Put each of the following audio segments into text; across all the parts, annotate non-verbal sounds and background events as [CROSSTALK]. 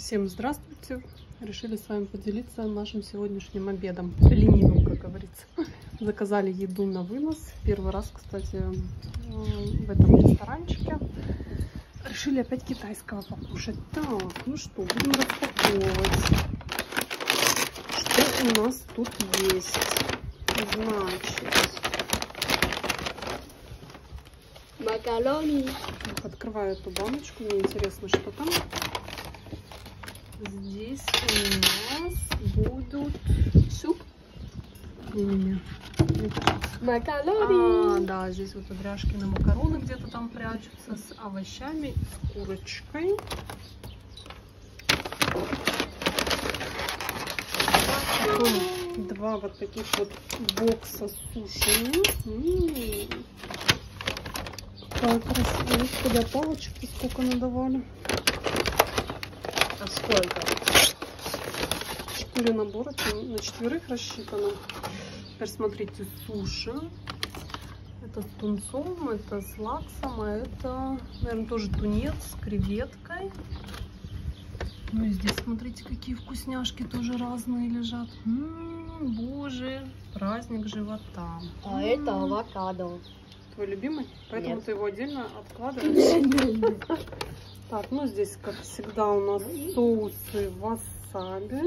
Всем здравствуйте! Решили с вами поделиться нашим сегодняшним обедом. Ленивым, как говорится. [LAUGHS] Заказали еду на вынос. Первый раз, кстати, э, в этом ресторанчике. Решили опять китайского покушать. Так, ну что, будем распаковывать. Что у нас тут есть? Значит, Макарони. Открываю эту баночку. Мне интересно, что там. Здесь у нас будут Суп. Не-не-не. Кажется. А, да, здесь вот Дряшкины макароны где-то там прячутся с овощами и с курочкой. Два вот таких вот бокса с сушами. М-м-м. Какая красивая. Куда палочек-то сколько надавали? А сколько? Четыре набора, на четверых рассчитано. Теперь смотрите, суши. Это с тунцом, это с лаксом, а это, наверное, тоже тунец с креветкой. Ну и здесь, смотрите, какие вкусняшки тоже разные лежат. М-м, боже, праздник живота. А это авокадо. Твой любимый? Поэтому Нет. ты его отдельно откладываешь. Так, ну здесь, как всегда, у нас соусы васаби.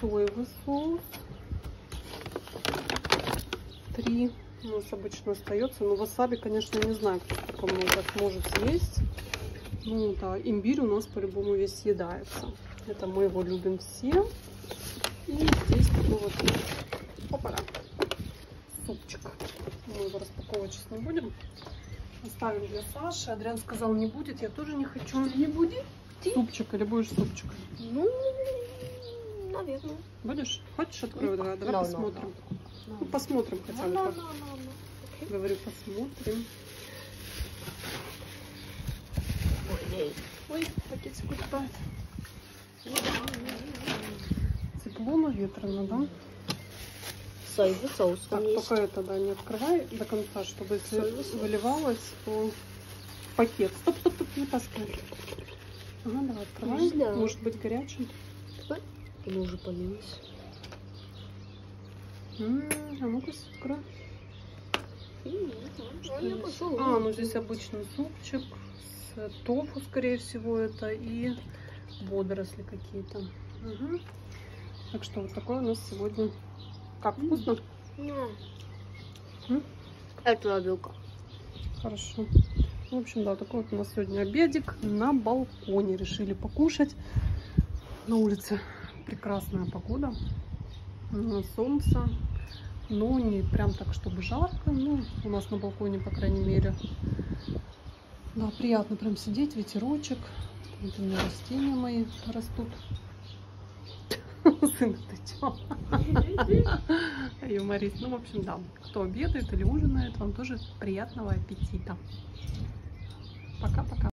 Соевый соус. Три у нас обычно остается. Но васаби, конечно, не знаю, кто сколько много сможет съесть. Ну да, имбирь у нас по-любому весь съедается. Это мы его любим все. И здесь такой вот опа супчик. Мы его распаковывать сейчас не будем. Оставим для Саши. Адриан сказал, не будет. Я тоже не хочу. Не будет? Супчик или будешь супчик? Ну, наверное. Будешь? Хочешь открою? Давай, давай No, no, посмотрим. Ну, посмотрим хотя бы. Ну, как. ну, ну, ну. Говорю, посмотрим. Ой, пакетик улетает. Тепло, но ветрено, да? Соевый соус Так, есть. только это, да, не открывай до конца, чтобы если Соевый выливалось, то пакет. Стоп, стоп, стоп, не таскай. Ага, давай, открывай. Знаю. Может быть горячим. Оно уже полилось. М, А ну-ка, открой. М, Что а ну здесь обычный супчик с тофу, скорее всего, это и водоросли какие-то. Мгм. Так что вот такой у нас сегодня. Как вкусно? Это вилка. Хорошо. В общем, да, такой вот у нас сегодня обедик на балконе. Решили покушать. На улице прекрасная погода. М, Солнце. Но не прям так, чтобы жарко. Ну, у нас на балконе, по крайней мере. Да, приятно прям сидеть, ветерочек. Вот у меня растения мои растут. Сын, ты? Юморист. Ну, в общем, да. Кто обедает или ужинает, вам тоже приятного аппетита. Пока-пока.